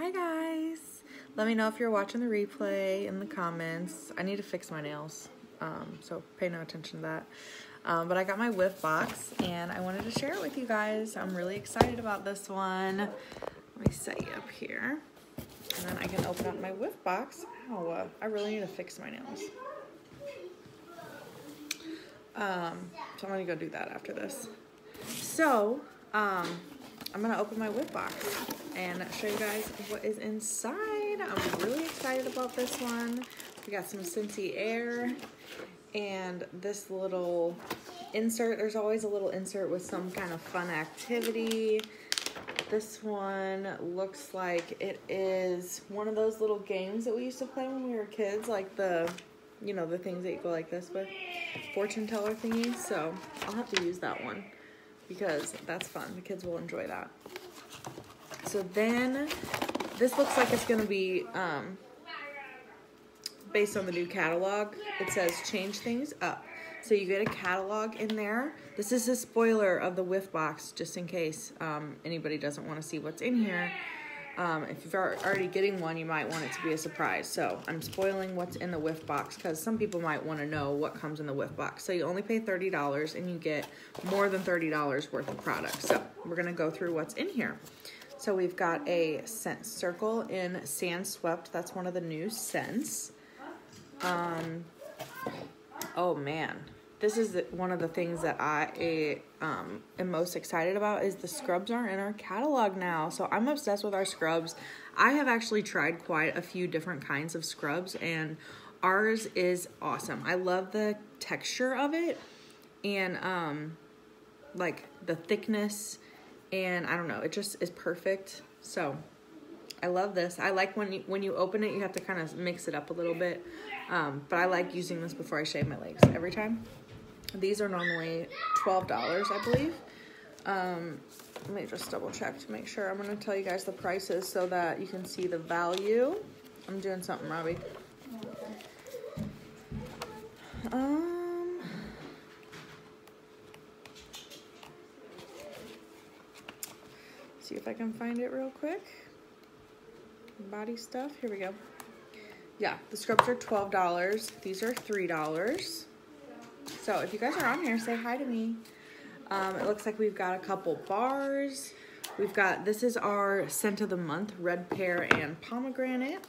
Hi guys. Let me know if you're watching the replay in the comments. I need to fix my nails, um, so pay no attention to that. Um, but I got my whiff box and I wanted to share it with you guys. I'm really excited about this one. Let me set you up here. And then I can open up my whiff box. Oh, uh, I really need to fix my nails. Um, so I'm gonna go do that after this. So, um, I'm gonna open my whiff box and show you guys what is inside. I'm really excited about this one. We got some Scentsy Air and this little insert. There's always a little insert with some kind of fun activity. This one looks like it is one of those little games that we used to play when we were kids, like the, you know, the things that you go like this with, fortune teller thingies. So I'll have to use that one because that's fun. The kids will enjoy that. So then this looks like it's gonna be um, based on the new catalog. It says change things up. So you get a catalog in there. This is a spoiler of the whiff box, just in case um, anybody doesn't want to see what's in here. Um, if you're already getting one, you might want it to be a surprise. So I'm spoiling what's in the whiff box because some people might want to know what comes in the whiff box. So you only pay $30 and you get more than $30 worth of product. So we're going to go through what's in here. So we've got a scent circle in Sand Swept. That's one of the new scents. Um, oh man, this is one of the things that I um, am most excited about is the scrubs are in our catalog now. So I'm obsessed with our scrubs. I have actually tried quite a few different kinds of scrubs and ours is awesome. I love the texture of it and um, like the thickness and I don't know, it just is perfect. So I love this. I like when you, when you open it, you have to kind of mix it up a little bit. Um, but I like using this before I shave my legs every time. These are normally $12, I believe. Um, let me just double check to make sure. I'm going to tell you guys the prices so that you can see the value. I'm doing something, Robbie. Um, see if I can find it real quick. Body stuff. Here we go. Yeah, the scrubs are $12. These are $3. So if you guys are on here, say hi to me. Um, it looks like we've got a couple bars. We've got, this is our scent of the month, red pear and pomegranate.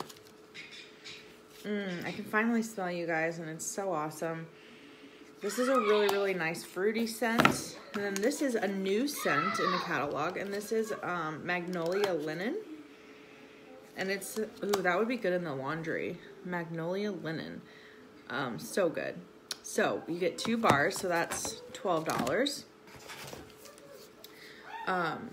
Mmm, I can finally smell you guys and it's so awesome. This is a really, really nice fruity scent. And then this is a new scent in the catalog and this is um, Magnolia Linen. And it's, ooh, that would be good in the laundry. Magnolia Linen. Um, so good. So you get two bars, so that's $12. Um,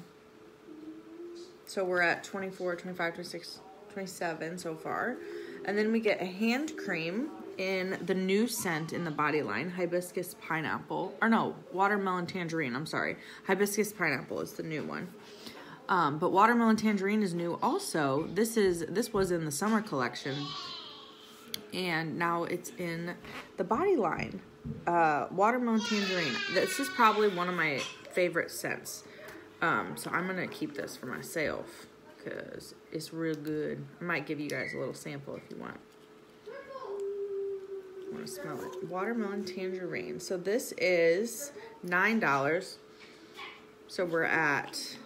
so we're at 24, 25, 26, 27 so far. And then we get a hand cream in the new scent in the body line, hibiscus pineapple. Or no, watermelon tangerine, I'm sorry. Hibiscus pineapple is the new one. Um, but watermelon tangerine is new also. This is this was in the summer collection and now it's in the body line. Uh, watermelon tangerine. This is probably one of my favorite scents. Um, so I'm gonna keep this for myself because it's real good. I might give you guys a little sample if you want. Want to smell it. Watermelon tangerine. So this is nine dollars. So we're at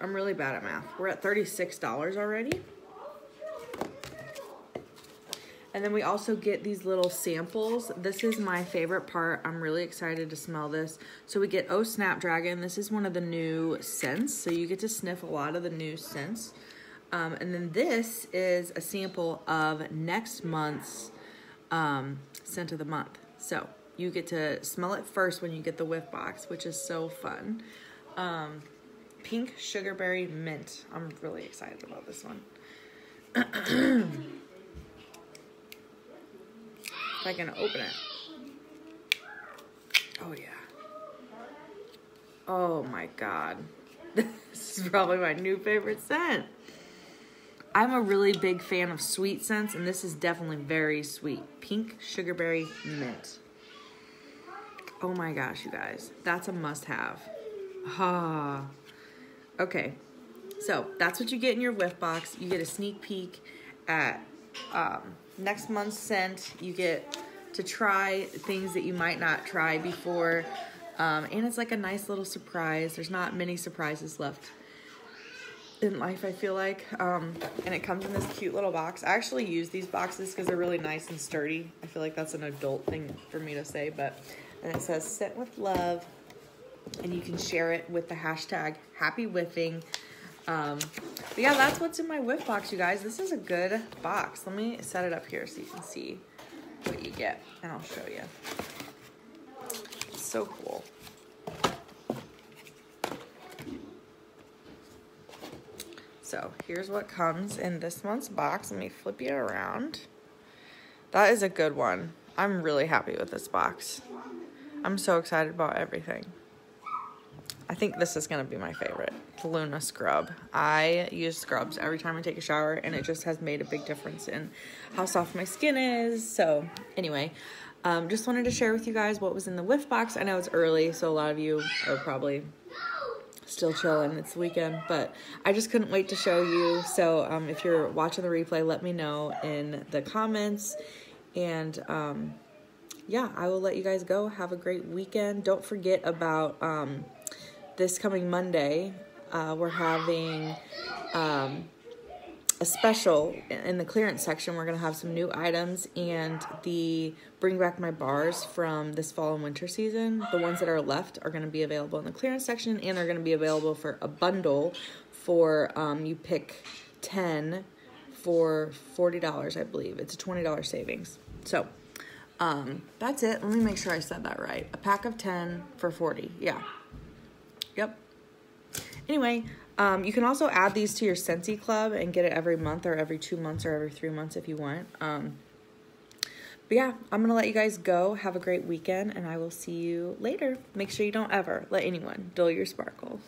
I'm really bad at math. We're at $36 already. And then we also get these little samples. This is my favorite part. I'm really excited to smell this. So we get Oh Snapdragon. This is one of the new scents. So you get to sniff a lot of the new scents. Um, and then this is a sample of next month's um, scent of the month. So you get to smell it first when you get the whiff box, which is so fun. Um, pink sugarberry mint. I'm really excited about this one. if I can open it. Oh yeah. Oh my god. This is probably my new favorite scent. I'm a really big fan of sweet scents, and this is definitely very sweet. Pink sugarberry mint. Oh my gosh, you guys. That's a must have. Ah. Okay. So that's what you get in your whiff box. You get a sneak peek at um, next month's scent. You get to try things that you might not try before. Um, and it's like a nice little surprise. There's not many surprises left in life, I feel like. Um, and it comes in this cute little box. I actually use these boxes because they're really nice and sturdy. I feel like that's an adult thing for me to say, but and it says "Scent with love," and you can share it with the hashtag Happy Whiffing. Um, but yeah, that's what's in my whiff box, you guys. This is a good box. Let me set it up here so you can see what you get, and I'll show you. It's so cool. So here's what comes in this month's box. Let me flip you around. That is a good one. I'm really happy with this box. I'm so excited about everything. I think this is going to be my favorite. Luna scrub. I use scrubs every time I take a shower and it just has made a big difference in how soft my skin is. So anyway, um, just wanted to share with you guys what was in the whiff box. I know it's early, so a lot of you are probably still chilling. It's the weekend, but I just couldn't wait to show you. So um, if you're watching the replay, let me know in the comments. And um, yeah, I will let you guys go. Have a great weekend. Don't forget about um, this coming Monday. Uh, we're having um, a special in the clearance section. We're going to have some new items and the bring back my bars from this fall and winter season. The ones that are left are going to be available in the clearance section and they're going to be available for a bundle for um, you pick 10 for $40, I believe. It's a $20 savings. So um, that's it. Let me make sure I said that right. A pack of 10 for 40. Yeah. Yep. Anyway, um, you can also add these to your Scentsy Club and get it every month or every two months or every three months if you want. Um, but yeah, I'm going to let you guys go. Have a great weekend, and I will see you later. Make sure you don't ever let anyone dull your sparkle.